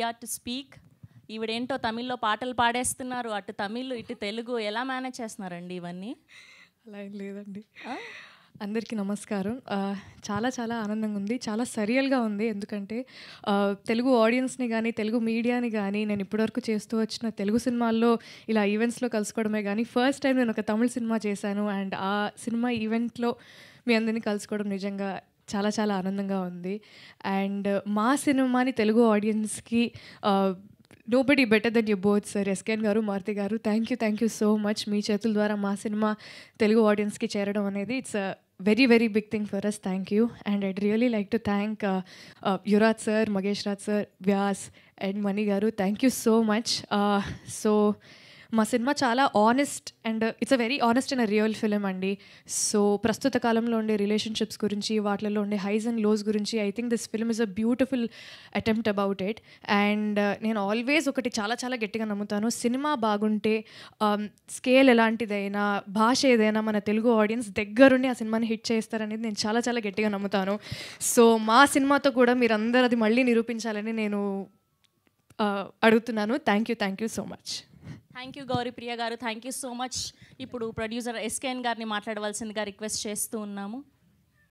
Are to speak ఈవిడేంటో తమిళ్ళో పాటలు పాడేస్తున్నారు. అటు తమిళ్ ఇటు తెలుగు ఎలా మేనేజ్ చేస్తున్నారండి ఇవన్నీ? అలా ఏం లేదండి? అందరికీ నమస్కారం. చాలా చాలా ఆనందంగా ఉంది. చాలా సరియల్గా ఉంది. ఎందుకంటే తెలుగు ఆడియన్స్ని కానీ తెలుగు మీడియాని కానీ నేను ఇప్పటివరకు చేస్తూ వచ్చిన తెలుగు సినిమాల్లో ఇలా ఈవెంట్స్లో కలుసుకోవడమే కానీ ఫస్ట్ టైం నేను ఒక తమిళ సినిమా చేశాను. అండ్ ఆ సినిమా ఈవెంట్లో మీ అందరినీ కలుసుకోవడం నిజంగా చాలా చాలా ఆనందంగా ఉంది. అండ్ మా సినిమాని తెలుగు ఆడియన్స్కి nobody better than you both sir SKN garu Maruthi garu thank you thank you so much మీ చేతుల ద్వారా మా సినిమా తెలుగు ఆడియన్స్కి చేరడం అనేది it's a very very big thing for us thank you and I'd really like to thank Yuvaraj sir Magesh Raj sir Vyas and Mani garu thank you so much so మా cinema చాలా honest and it's a very honest and real film అండి. So ప్రస్తుత కాలంలో ఉండే relationships గురించి వాటిలో ఉండే highs and lows గురించి I think this film is a beautiful attempt about it and నేను ఆల్వేస్ ఒకటి చాలా చాలా గట్టిగా నమ్ముతాను. సినిమా బాగుంటే um, స్కేల్ ఎలాంటిదైనా భాష ఏదైనా మన తెలుగు ఆడియన్స్ దగ్గరుండి ఆ సినిమాని హిట్ చేస్తారనేది నేను చాలా చాలా గట్టిగా నమ్ముతాను. సో మా సినిమాతో కూడా మీరందరూ అది మళ్ళీ నిరూపించాలని నేను uh, అడుగుతున్నాను. Thank you thank you so much thank you Gauri Priya garu. Thank you so much ఇప్పుడు ప్రొడ్యూసర్ ఎస్కేఎన్ గారిని మాట్లాడవలసిందిగా రిక్వెస్ట్ చేస్తూ ఉన్నాము.